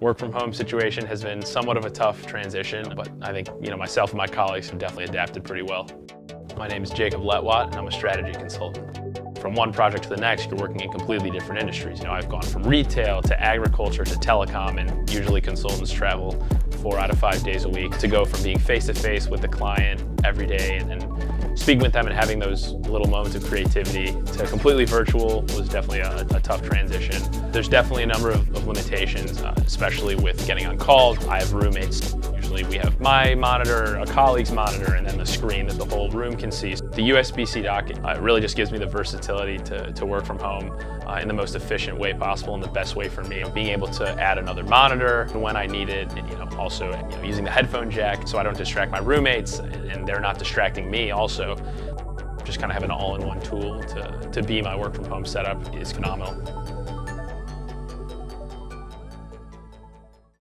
Work from home situation has been somewhat of a tough transition, but I think you know myself and my colleagues have definitely adapted pretty well. My name is Jacob Letwat, and I'm a strategy consultant. From one project to the next, you're working in completely different industries. You know, I've gone from retail to agriculture to telecom, and usually consultants travel four out of five days a week to go from being face-to-face -face with the client every day and, speaking with them and having those little moments of creativity to completely virtual was definitely a, a tough transition. There's definitely a number of, of limitations, uh, especially with getting on calls. I have roommates. We have my monitor, a colleague's monitor, and then the screen that the whole room can see. The USB-C dock uh, really just gives me the versatility to, to work from home uh, in the most efficient way possible and the best way for me. Being able to add another monitor when I need it, and you know, also you know, using the headphone jack so I don't distract my roommates and they're not distracting me also just kind of have an all-in-one tool to, to be my work from home setup is phenomenal.